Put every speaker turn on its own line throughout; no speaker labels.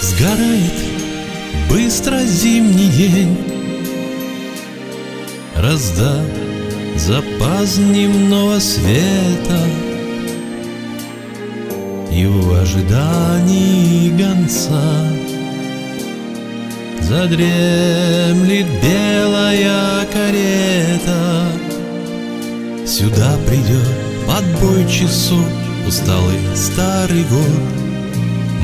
Сгорает быстро зимний день. Разда запас дневного света. И в ожидании гонца Задремлет белая карета. Сюда придет под бой часов Усталый старый год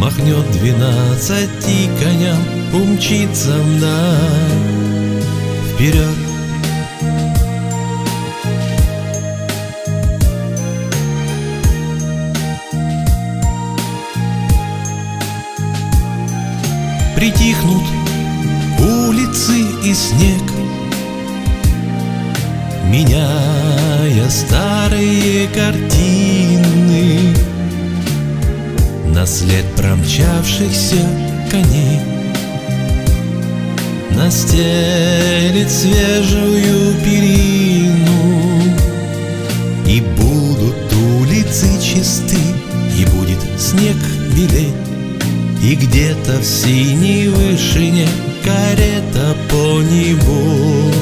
Махнет двенадцати коням Умчится вдаль Вперед! Притихнут улицы и снег. Меняя старые картины На след промчавшихся коней. Настелит свежую перину. И будут улицы чисты И будет снег белеть и где-то в синей вышине карета по небу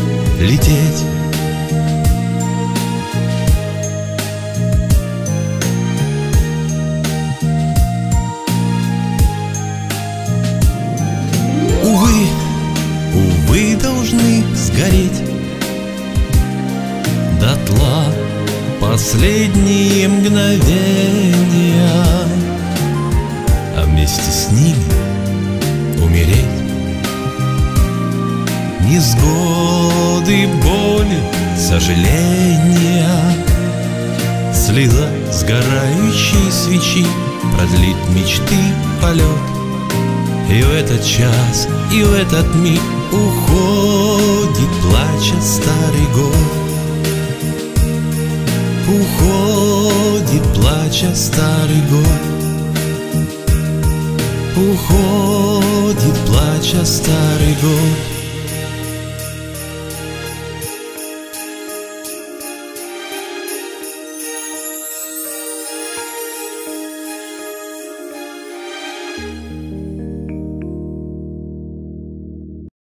лететь. Сгореть дотла последние мгновения а вместе с ними умереть. Незгоды, боли, сожаления, Слеза сгорающей свечи продлит мечты полет. И в этот час, и в этот миг уходит, плача старый год. Уходит, плача старый год. Уходит, плача старый год